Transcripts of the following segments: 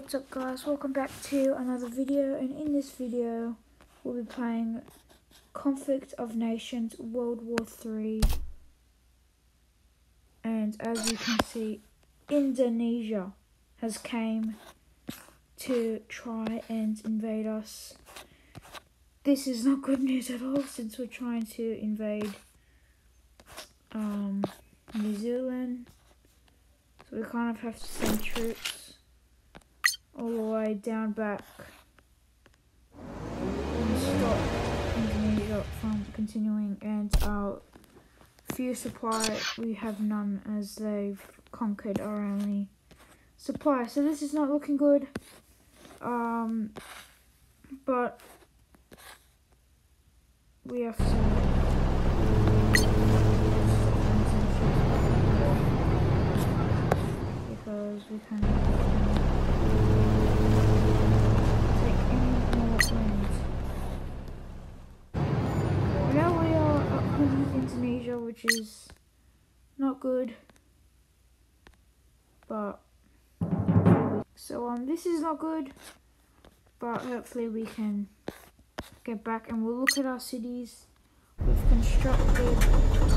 What's up guys, welcome back to another video and in this video we'll be playing Conflict of Nations World War 3 and as you can see Indonesia has came to try and invade us. This is not good news at all since we're trying to invade um, New Zealand. So we kind of have to send troops down back. And stop from continuing and our few supply we have none as they've conquered our only supply. So this is not looking good. Um but we have to because we can Indonesia, which is not good. But so um, this is not good. But hopefully we can get back and we'll look at our cities. We've constructed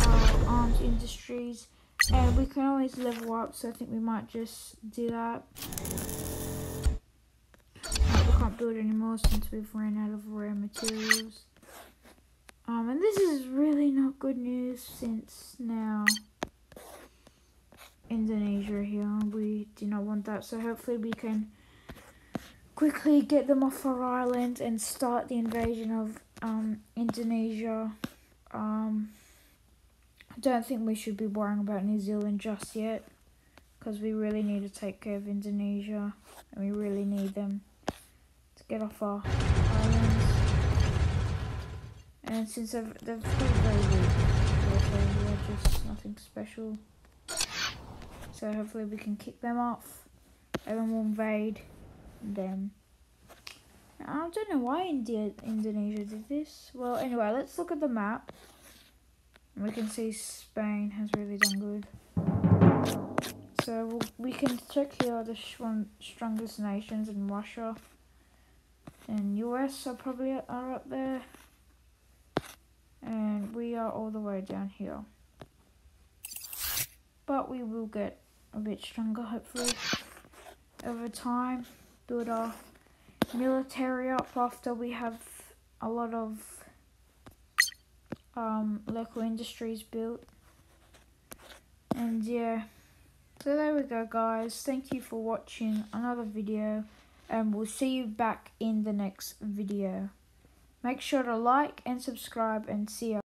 our arms industries and we can always level up. So I think we might just do that. we can't build anymore since we've ran out of rare materials. Um, and this is really not good news since now Indonesia here. We do not want that. So hopefully we can quickly get them off our island and start the invasion of um, Indonesia. Um, I don't think we should be worrying about New Zealand just yet. Because we really need to take care of Indonesia. And we really need them to get off our. And since they've, they're very weak, they're just nothing special. So hopefully we can kick them off. Everyone will invade them. I don't know why India, Indonesia did this. Well, anyway, let's look at the map. We can see Spain has really done good. So we'll, we can check here the strongest nations in Russia and US are probably are up there and we are all the way down here. But we will get a bit stronger hopefully. Over time build our military up after we have a lot of um, local industries built. And yeah so there we go guys. Thank you for watching another video and we'll see you back in the next video Make sure to like and subscribe and see you.